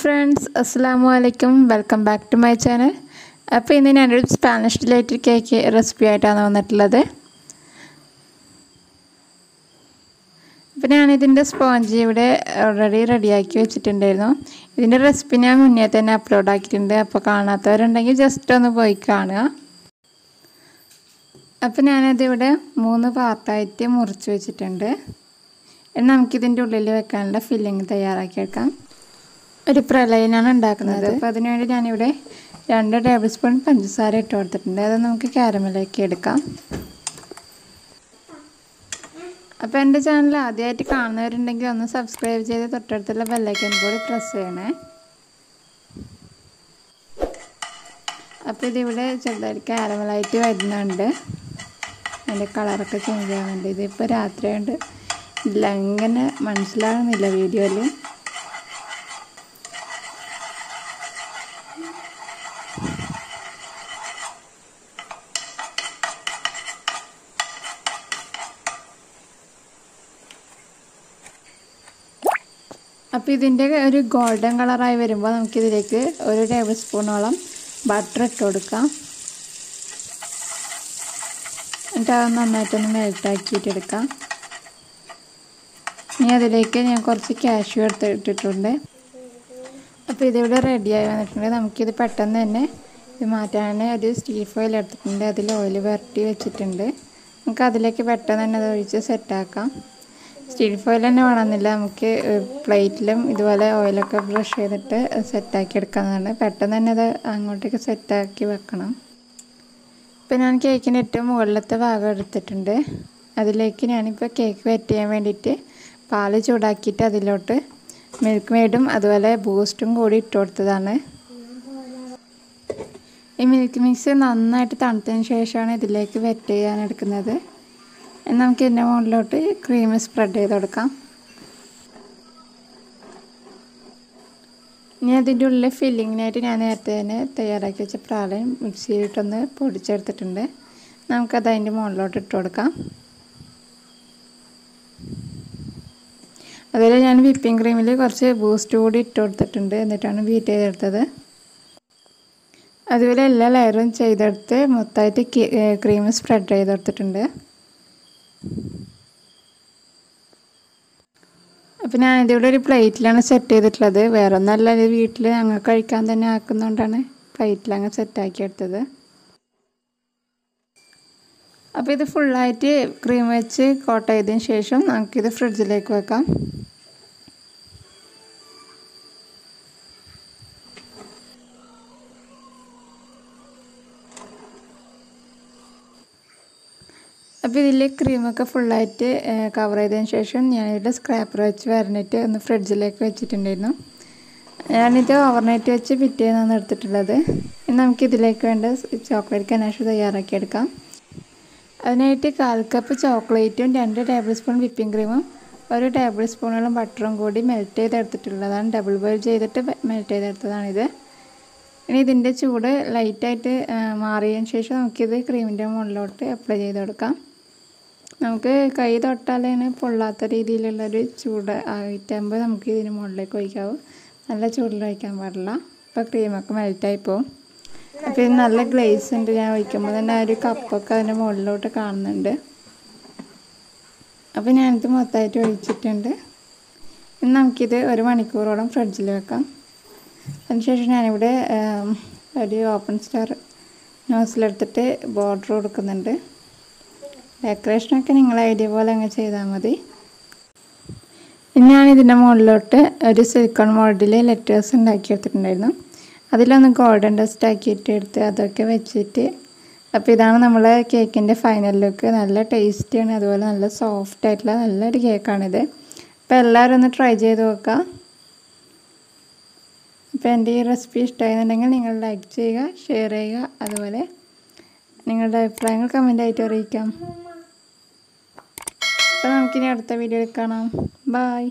Friends അസ്സാം വലൈക്കും welcome back to my channel. അപ്പോൾ ഇന്ന് ഞാനൊരു സ്പാനിഷ് ഡിലൈറ്റ് കേക്ക് റെസിപ്പി ആയിട്ടാണ് വന്നിട്ടുള്ളത്. അപ്പോൾ ഞാനിതിന്റെ സ്പോഞ്ച് ഇവിടെ ഓൾറെഡി റെഡിയാക്കി വെച്ചിട്ടുണ്ടായിരുന്നു. ഇതിന്റെ റെസിപ്പി ഞാൻ മുന്നേ തന്നെ അപ്ലോഡ് ആക്കിയിട്ടുണ്ട്. അപ്പോൾ കാണാത്തവരുണ്ടെങ്കിൽ ജസ്റ്റ് ഒന്ന് പോയി കാണുക. അപ്പോൾ ഞാനതിവിടെ മൂന്ന് പാർട്ടായിട്ട് മുറിച്ച് വെച്ചിട്ടുണ്ട്. നമുക്കിതിന്റെ ഉള്ളിൽ വെക്കാനുള്ള ഫില്ലിങ് തയ്യാറാക്കിയെടുക്കാം ഒരു പ്രളയനാണ് ഉണ്ടാക്കുന്നത്. അപ്പോൾ അതിനുവേണ്ടി ഞാനിവിടെ രണ്ട് ടേബിൾ സ്പൂൺ പഞ്ചസാര ഇട്ട് കൊടുത്തിട്ടുണ്ട്. അത് നമുക്ക് കാരമലാക്കി എടുക്കാം. അപ്പോൾ എന്റെ ചാനൽ ആദ്യമായിട്ട് കാണുന്നവരുണ്ടെങ്കിൽ ഒന്ന് സബ്സ്ക്രൈബ് ചെയ്ത് തൊട്ടടുത്തുള്ള ബെല്ലൈക്കൻ കൂടി പ്രസ് ചെയ്യണേ. അപ്പോൾ ഇതിവിടെ ചെറുതായിട്ട് കാരമലായിട്ട് വരുന്നുണ്ട്. അതിന്റെ കളറൊക്കെ ചേഞ്ച് ആവുന്നുണ്ട് ഇതിപ്പോൾ രാത്രിയായിട്ട് ഇല്ല ഇങ്ങനെ മനസ്സിലാകുന്നില്ല വീഡിയോയിൽ അപ്പോൾ ഇതിന്റെ ഒരു ഗോൾഡൻ കളറായി വരുമ്പോൾ നമുക്കിതിലേക്ക് ഒരു ടേബിൾ സ്പൂണോളം ബട്ടർ ഇട്ട് കൊടുക്കാം. എന്നിട്ട് അത് നന്നായിട്ടൊന്ന് മെൽട്ടാക്കിയിട്ടെടുക്കാം ഇനി അതിലേക്ക് ഞാൻ കുറച്ച് കാഷ്യൂ എടുത്ത് ഇട്ടിട്ടുണ്ട്. അപ്പോൾ ഇതിവിടെ റെഡിയായി വന്നിട്ടുണ്ട്. നമുക്കിത് പെട്ടെന്ന് തന്നെ ഇത് മാറ്റാൻ ഒരു സ്റ്റീൽ ഫോയിൽ എടുത്തിട്ടുണ്ട്. അതിൽ ഓയിൽ വരട്ടി വെച്ചിട്ടുണ്ട്. നമുക്ക് അതിലേക്ക് പെട്ടെന്ന് തന്നെ അത് ഒഴിച്ച് സെറ്റാക്കാം സ്റ്റീൽ ഫോയിൽ തന്നെ വേണമെന്നില്ല. നമുക്ക് പ്ലേറ്റിലും ഇതുപോലെ ഓയിലൊക്കെ ബ്രഷ് ചെയ്തിട്ട് സെറ്റാക്കി എടുക്കാവുന്നതാണ്. പെട്ടെന്ന് തന്നെ അത് അങ്ങോട്ടേക്ക് സെറ്റാക്കി വെക്കണം. ഇപ്പം ഞാൻ കേക്കിന്റെ ഏറ്റവും മുകളിലത്തെ ഭാഗം എടുത്തിട്ടുണ്ട്. അതിലേക്ക് ഞാനിപ്പോൾ കേക്ക് വെറ്റ് ചെയ്യാൻ വേണ്ടിയിട്ട് പാൽ ചൂടാക്കിയിട്ട് അതിലോട്ട് മിൽക്ക് മെയ്ഡും അതുപോലെ ബൂസ്റ്റും കൂടി ഇട്ട് കൊടുത്തതാണ്. ഈ മിൽക്ക് മിക്സ് നന്നായിട്ട് തണുത്തതിന് ശേഷമാണ് ഇതിലേക്ക് വെറ്റ് ചെയ്യാൻ എടുക്കുന്നത്. നമുക്ക് ഇതിന്റെ മുകളിലോട്ട് ക്രീം സ്പ്രെഡ് ചെയ്ത് കൊടുക്കാം. ഇനി അതിന്റെ ഉള്ളിൽ ഫില്ലിങ്ങിനായിട്ട് ഞാൻ നേരത്തെ തന്നെ തയ്യാറാക്കി വെച്ച പ്രാളയം മിക്സിയിലിട്ടൊന്ന് പൊടിച്ചെടുത്തിട്ടുണ്ട്. നമുക്കത് അതിന്റെ മുകളിലോട്ട് ഇട്ട് കൊടുക്കാം. അതുപോലെ ഞാൻ വിപ്പിംഗ് ക്രീമിൽ കുറച്ച് ബൂസ്റ്റ് കൂടി ഇട്ട് കൊടുത്തിട്ടുണ്ട്. എന്നിട്ടാണ് ബീറ്റ് ചെയ്തെടുത്തത്. അതുപോലെ എല്ലാ ലെയറും ചെയ്തെടുത്ത് മൊത്തമായിട്ട് ക്രീം സ്പ്രെഡ് ചെയ്ത് കൊടുത്തിട്ടുണ്ട് അപ്പോൾ ഞാനിതിവിടെ ഒരു പ്ലേറ്റിലാണ് സെറ്റ് ചെയ്തിട്ടുള്ളത്. വേറെ ഒന്നല്ല വീട്ടിൽ ഞങ്ങൾ കഴിക്കാൻ തന്നെ ആക്കുന്നതുകൊണ്ടാണ് പ്ലേറ്റിലങ്ങ് സെറ്റാക്കി എടുത്തത്. അപ്പോൾ ഇത് ഫുള്ളായിട്ട് ക്രീം വെച്ച് കോട്ട് ചെയ്തതിന് ശേഷം നമുക്കിത് ഫ്രിഡ്ജിലേക്ക് വെക്കാം. അപ്പോൾ ഇതിൽ ക്രീമൊക്കെ ഫുള്ളായിട്ട് കവർ ചെയ്തതിന് ശേഷം ഞാനിവിടെ സ്ക്രാപ്പർ വെച്ച് വരണിട്ട് ഒന്ന് ഫ്രിഡ്ജിലേക്ക് വെച്ചിട്ടുണ്ടായിരുന്നു. ഞാനിത് ഓവർനൈറ്റ് വെച്ച് പിറ്റേന്നാണ് എടുത്തിട്ടുള്ളത്. ഇനി നമുക്കിതിലേക്ക് വേണ്ട ചോക്ലേറ്റ് കനാഷ് തയ്യാറാക്കിയെടുക്കാം അതിനായിട്ട് കാൽ കപ്പ് ചോക്ലേറ്റും രണ്ട് ടേബിൾ സ്പൂൺ വിപ്പിംഗ് ക്രീമും ഒരു ടേബിൾ സ്പൂണോളം ബട്ടറും കൂടി മെൽറ്റ് ചെയ്തെടുത്തിട്ടുള്ളതാണ്. ഡബിൾ ബോയിൽ ചെയ്തിട്ട് മെൽറ്റ് ചെയ്തെടുത്തതാണിത്. ഇനി ഇതിന്റെ ചൂട് ലൈറ്റായിട്ട് മാറിയതിന് ശേഷം നമുക്കിത് ക്രീമിന്റെ മുകളിലോട്ട് അപ്ലൈ ചെയ്ത് കൊടുക്കാം. നമുക്ക് കൈ തൊട്ടാലാണ് പൊള്ളാത്ത രീതിയിലുള്ളൊരു ചൂട് ആയിട്ടാകുമ്പോൾ നമുക്ക് ഇതിന് മുകളിലേക്ക് ഒഴിക്കാവും. നല്ല ചൂടിൽ ഒഴിക്കാൻ പാടില്ല. അപ്പോൾ ക്രീമൊക്കെ മെൽറ്റായി പോകും അപ്പോൾ ഇത് നല്ല ഗ്ലേസ് ഉണ്ട്. ഞാൻ ഒഴിക്കുമ്പോൾ തന്നെ ആ ഒരു കപ്പൊക്കെ അതിന്റെ മുകളിലോട്ട് കാണുന്നുണ്ട്. അപ്പോൾ ഞാനിത് മൊത്തമായിട്ട് ഒഴിച്ചിട്ടുണ്ട്. ഇനി നമുക്കിത് ഒരു മണിക്കൂറോളം ഫ്രിഡ്ജിൽ വെക്കാം. അതിനുശേഷം ഞാനിവിടെ ഒരു ഓപ്പൺ സ്റ്റാർ നോസിലെടുത്തിട്ട് ബോർഡർ കൊടുക്കുന്നുണ്ട്. ഡെക്കറേഷനൊക്കെ നിങ്ങളെ ഐഡിയ പോലെ അങ്ങ് ചെയ്താൽ മതി. ഞാൻ ഇതിന്റെ മുകളിലോട്ട് ഒരു സിലിക്കോൺ മോൾഡിൽ ലെറ്റേഴ്സ് ഉണ്ടാക്കി എടുത്തിട്ടുണ്ടായിരുന്നു. അതിലൊന്ന് ഗോൾഡൻ ഡസ്റ്റ് ആക്കിയിട്ട് എടുത്ത് അതൊക്കെ വെച്ചിട്ട് അപ്പോൾ ഇതാണ് നമ്മൾ കേക്കിന്റെ ഫൈനൽ ലുക്ക്. നല്ല ടേസ്റ്റിയാണ് അതുപോലെ നല്ല സോഫ്റ്റ് ആയിട്ടുള്ള നല്ലൊരു കേക്കാണിത്. അപ്പോൾ എല്ലാവരും ഒന്ന് ട്രൈ ചെയ്ത് നോക്കുക അപ്പോൾ എന്റെ ഈ റെസിപ്പി ഇഷ്ടമായിരുന്നുണ്ടെങ്കിൽ നിങ്ങൾ ലൈക്ക് ചെയ്യുക ഷെയർ ചെയ്യുക. അതുപോലെ നിങ്ങളുടെ അഭിപ്രായങ്ങൾ കമന്റായിട്ട് അറിയിക്കാം. നമുക്കിനി അടുത്ത വീഡിയോയിൽ കാണാം. ബായ്